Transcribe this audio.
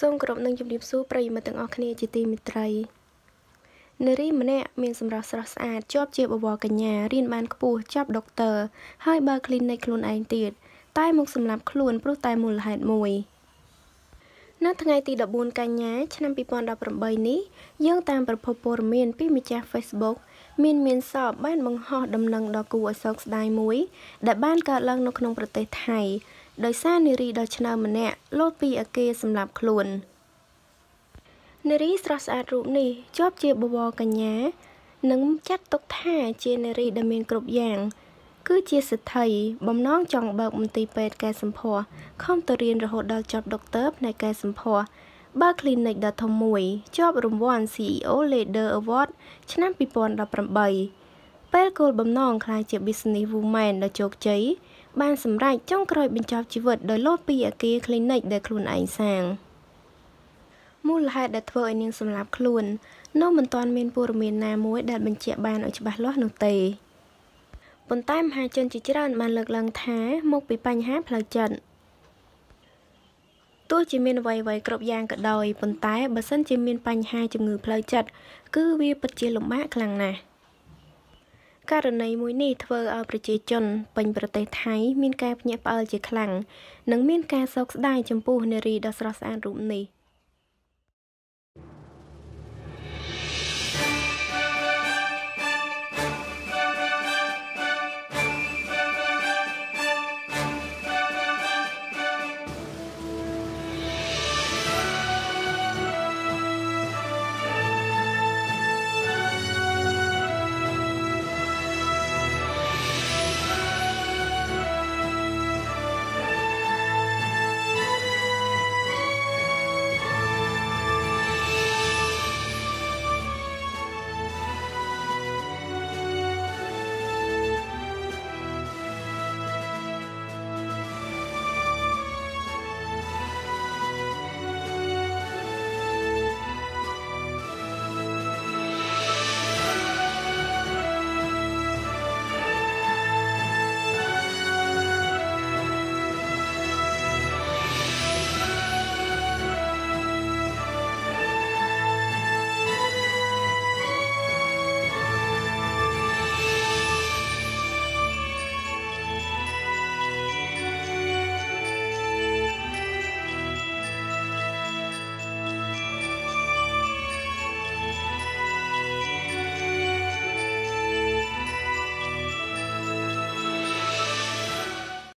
សូមគោរពនឹងជម្រាបសួរប្រិយមិត្តទាំងអស់គ្នាជាទីមេត្រីនារីម្នាក់មានសម្រស់ស្រស់ស្អាតជាប់ជាបវរកញ្ញារៀនបានខ្ពស់ចាប់ដុកទ័រហើយបើក clinic ខ្លួនឯងទៀតតែមកសម្លាប់ខ្លួនព្រោះតែមូលហេតុមួយនៅថ្ងៃទី14កញ្ញាឆ្នាំ2018នេះយើងតាមប្រភពព័ត៌មានពីម្ចាស់ Facebook មានមានសពបានបង្ហោះដំណឹងដ៏គួរឲ្យសោកស្ដាយមួយ ដែលបានកើតឡើងនៅក្នុងប្រទេសថៃ ដោយសារនារីដ៏ឆ្នើមម្នាក់លោតពីអគារសម្រាប់ខ្លួននារីស្រស់ស្អាតរូបនេះជាប់ជាបវរកញ្ញានិងចាត់ទុកថាជានារីដែលមានគ្រប់យ៉ាងគឺជាសិទ្ធិបំណងចង់បើកមន្ទីរពេទ្យកែសម្ផស្សខំទៅរៀនរហូតដល់ចប់ដុកទ័រផ្នែកកែសម្ផស្សបើក clinic ដ៏ធំមួយជាប់រង្វាន់ CEO Leader Award ឆ្នាំ2018ពេលគោលបំណងក្លាយជា business woman ដ៏ជោគជ័យ បានសម្រេចចុងក្រោយបញ្ចប់ជីវិតដោយលោតពីអគារ clinic ដែលខ្លួនឯងសាងមូលហេតុដែលធ្វើឲ្យនាងសម្លាប់ខ្លួន នៅមិនទាន់មានព័ត៌មានណាមួយដែលបញ្ជាក់បានឲ្យច្បាស់លាស់នោះទេប៉ុន្តែមហាជនជាច្រើនបានលើកឡើងថាមកពីបញ្ហាផ្លូវចិត្តទោះជាមានអ្វីៗគ្រប់យ៉ាងក៏ដោយប៉ុន្តែបើសិនជាមានបញ្ហាជំងឺផ្លូវចិត្តគឺវាពិតជាលំបាកខ្លាំងណាស់ ករណីមួយនេះធ្វើឲ្យប្រជាជនពេញប្រទេសថៃមានការភ្ញាក់ផ្អើលជាខ្លាំងនិងមានការសោកស្ដាយចំពោះនារីដ៏ស្រស់ស្អាតរូបនេះ។